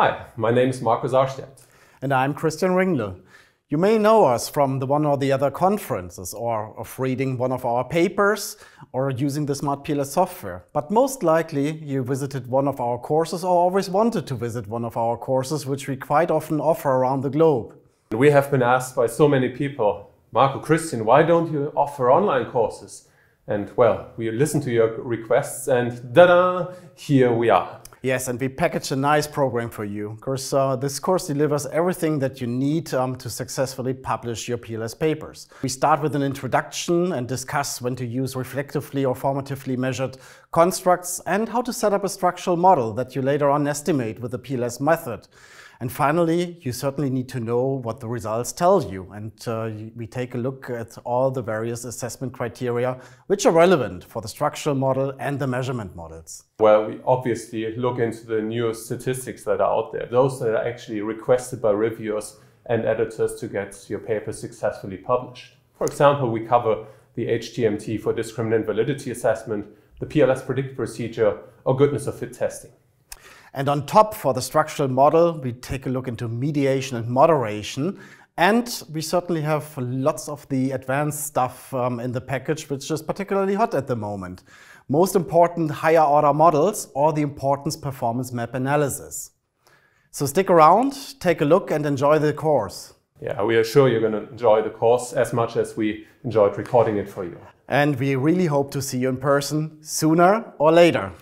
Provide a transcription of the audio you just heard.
Hi, my name is Markus Sarstedt. And I'm Christian Ringle. You may know us from the one or the other conferences or of reading one of our papers or using the SmartPLS software. But most likely you visited one of our courses or always wanted to visit one of our courses, which we quite often offer around the globe. We have been asked by so many people, Marco, Christian, why don't you offer online courses? And well, we listen to your requests and da-da, here we are. Yes, and we package a nice program for you. Because uh, this course delivers everything that you need um, to successfully publish your PLS papers. We start with an introduction and discuss when to use reflectively or formatively measured constructs and how to set up a structural model that you later on estimate with the PLS method. And finally, you certainly need to know what the results tell you. And uh, we take a look at all the various assessment criteria which are relevant for the structural model and the measurement models. Well, we obviously look into the newest statistics that are out there, those that are actually requested by reviewers and editors to get your paper successfully published. For example, we cover the HTMT for discriminant validity assessment, the PLS predict procedure, or goodness of fit testing. And on top for the structural model, we take a look into mediation and moderation. And we certainly have lots of the advanced stuff um, in the package, which is particularly hot at the moment. Most important higher order models or the importance performance map analysis. So stick around, take a look and enjoy the course. Yeah, we are sure you're going to enjoy the course as much as we enjoyed recording it for you. And we really hope to see you in person sooner or later.